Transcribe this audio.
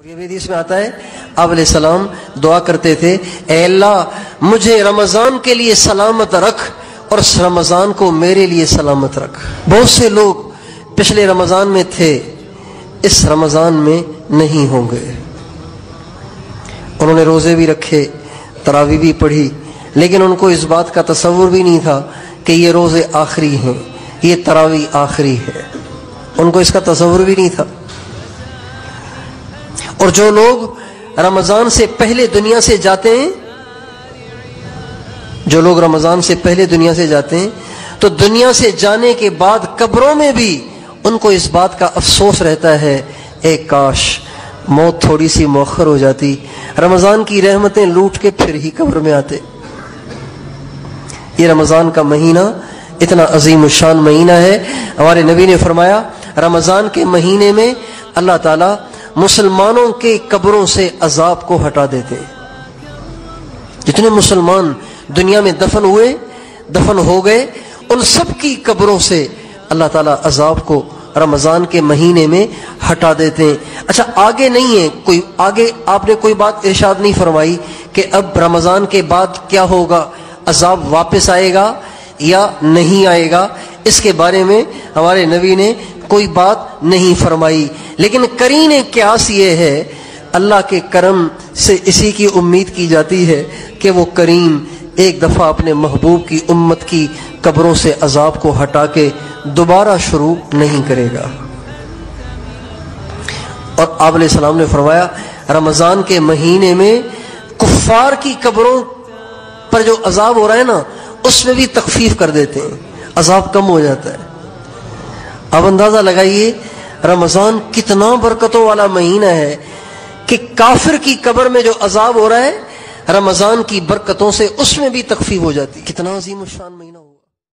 और ये भी इसमें आता है आप सलाम दुआ करते थे, ए अल्लाह, मुझे रमज़ान के लिए सलामत रख और रमज़ान को मेरे लिए सलामत रख। बहुत से लोग पिछले रमज़ान में थे, इस रमज़ान में नहीं होंगे। उन्होंने रोज़े भी रखे, तरावी भी पढ़ी, लेकिन उनको इस बात का तस्वुर भी नहीं था कि ये रोज़े आखिरी हैं, ये तरावी आखिरी है। उनको इसका तस्वुर भी नहीं था। और जो लोग रमज़ान से पहले दुनिया से जाते हैं, जो लोग रमज़ान से पहले दुनिया से जाते हैं तो दुनिया से जाने के बाद कब्रों में भी उनको इस बात का अफसोस रहता है एक काश, मौत थोड़ी सी मौखर हो जाती। रमज़ान की रहमतें लूट के फिर ही कब्र में आते। ये रमज़ान का महीना इतना अजीम शान महीना है। हमारे नबी ने फरमाया, रमज़ान के महीने में अल्लाह ताला मुसलमानों के कब्रों से अजाब को हटा देते। जितने मुसलमान दुनिया में दफन हुए, दफन हो गए, उन सब की कब्रों से अल्लाह ताला अजाब को रमज़ान के महीने में हटा देते। हैं अच्छा आगे नहीं है, कोई आगे आपने कोई बात इर्शाद नहीं फरमाई कि अब रमज़ान के बाद क्या होगा? अजाब वापस आएगा या नहीं आएगा? इसके बारे में हमारे नबी ने कोई बात नहीं फरमाई। लेकिन करीन क्यास ये है, अल्लाह के करम से इसी की उम्मीद की जाती है कि वो करीम एक दफ़ा अपने महबूब की उम्मत की कब्रों से अजाब को हटा के दोबारा शुरू नहीं करेगा। और आप सलाम ने फरमाया, रमज़ान के महीने में कुफार की कब्रों पर जो अजाब हो रहा है ना, उसमें भी तकफीफ कर देते हैं। अजाब कम हो जाता है। अब अंदाज़ा लगाइए, रमज़ान कितना बरकतों वाला महीना है कि काफिर की कब्र में जो अजाब हो रहा है, रमज़ान की बरकतों से उसमें भी तकफीफ हो जाती कितना अजीम शान महीना हो